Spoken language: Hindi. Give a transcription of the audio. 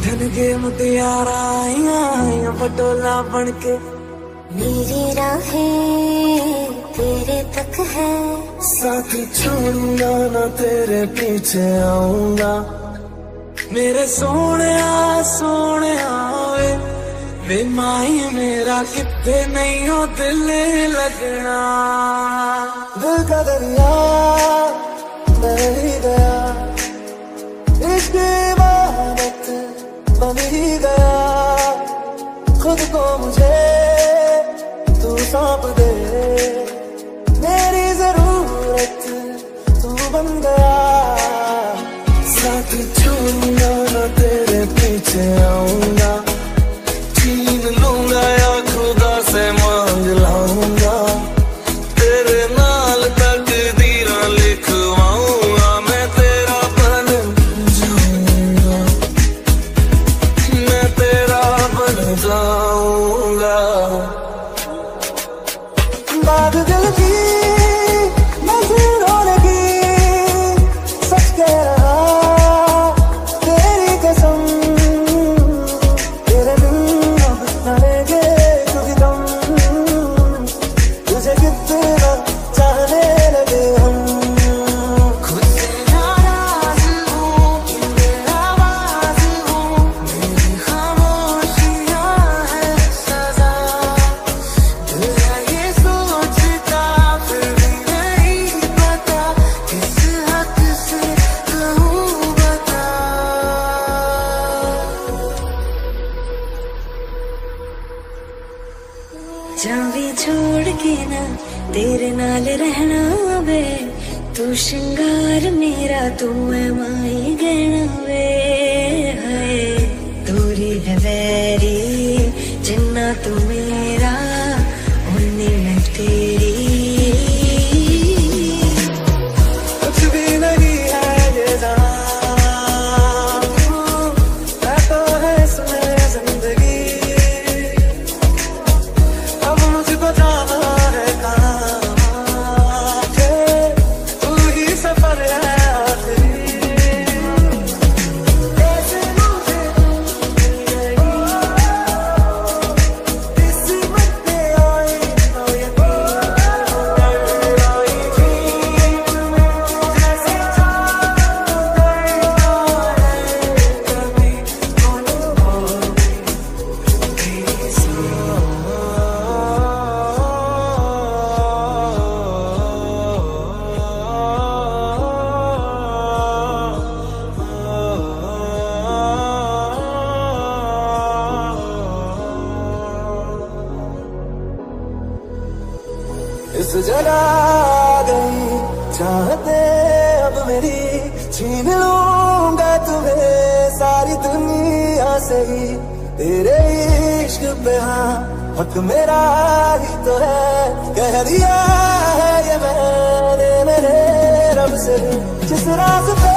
धन के मुतियारा आइया पटोला बन के मेरी राहें तेरे तक है। साथी छोड़ूँगा ना तेरे पीछे आऊँगा। मेरे सोने सोने वे वे माई मेरा कितने नहीं हो दिल लगना। दिल का दरिया ही गया। खुद को मुझे तू सौंप दे। मेरी ज़रूरत तू बन गया। साथ छोड़ूँगा ना तेरे पीछे आऊँगा जावी छोड़ के ना, तेरे नाल रहना वे। तू शिंगार मेरा, तू है माई गहना वे। हाय, दूरी है वैरी जिन्ना तू जगह आ गई। चाहते अब मेरी छीन लूँगा तुम्हें सारी दुनिया से ही। तेरे इश्क पे हाँ हक मेरा ही तो है। कह दिया है ये मैंने मेरे रब से। जिस रास्ते